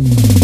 you.